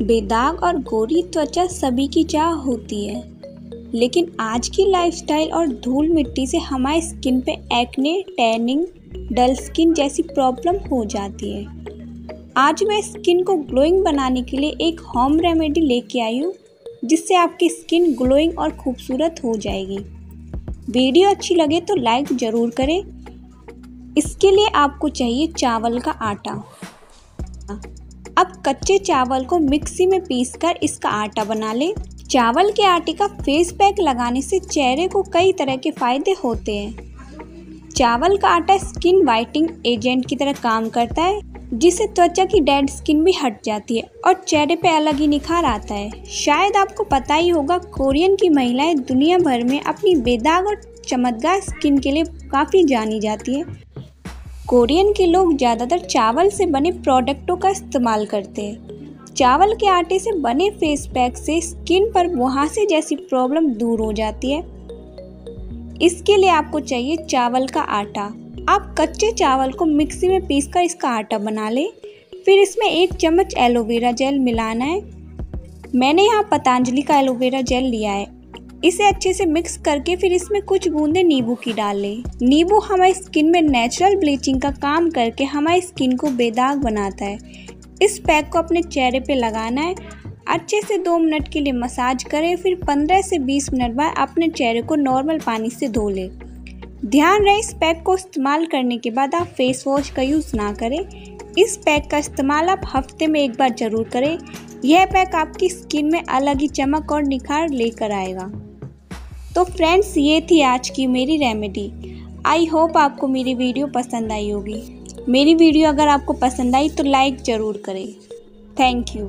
बेदाग और गोरी त्वचा सभी की चाह होती है। लेकिन आज की लाइफस्टाइल और धूल मिट्टी से हमारे स्किन पे एक्ने टैनिंग डल स्किन जैसी प्रॉब्लम हो जाती है। आज मैं स्किन को ग्लोइंग बनाने के लिए एक होम रेमेडी लेके आई हूँ, जिससे आपकी स्किन ग्लोइंग और खूबसूरत हो जाएगी। वीडियो अच्छी लगे तो लाइक ज़रूर करें। इसके लिए आपको चाहिए चावल का आटा। अब कच्चे चावल को मिक्सी में पीसकर इसका आटा बना लें। चावल के आटे का फेस पैक लगाने से चेहरे को कई तरह के फ़ायदे होते हैं। चावल का आटा स्किन वाइटिंग एजेंट की तरह काम करता है, जिससे त्वचा की डेड स्किन भी हट जाती है और चेहरे पे अलग ही निखार आता है। शायद आपको पता ही होगा, कोरियन की महिलाएँ दुनिया भर में अपनी बेदाग और चमकदार स्किन के लिए काफ़ी जानी जाती है। कोरियन के लोग ज़्यादातर चावल से बने प्रोडक्टों का इस्तेमाल करते हैं। चावल के आटे से बने फेस पैक से स्किन पर मुहासे जैसी प्रॉब्लम दूर हो जाती है। इसके लिए आपको चाहिए चावल का आटा। आप कच्चे चावल को मिक्सी में पीसकर इसका आटा बना लें। फिर इसमें एक चम्मच एलोवेरा जेल मिलाना है। मैंने यहाँ पतंजलि का एलोवेरा जेल लिया है। इसे अच्छे से मिक्स करके फिर इसमें कुछ बूंदे नींबू की डाल लें। नींबू हमारी स्किन में नेचुरल ब्लीचिंग का काम करके हमारी स्किन को बेदाग बनाता है। इस पैक को अपने चेहरे पे लगाना है। अच्छे से दो मिनट के लिए मसाज करें, फिर 15 से 20 मिनट बाद अपने चेहरे को नॉर्मल पानी से धो लें। ध्यान रहे, इस पैक को इस्तेमाल करने के बाद आप फेस वॉश का यूज़ ना करें। इस पैक का इस्तेमाल आप हफ़्ते में एक बार ज़रूर करें। यह पैक आपकी स्किन में अलग ही चमक और निखार लेकर आएगा। तो फ्रेंड्स ये थी आज की मेरी रेमेडी आई होप आपको मेरी वीडियो पसंद आई होगी. मेरी वीडियो अगर आपको पसंद आई तो लाइक ज़रूर करें. Thank you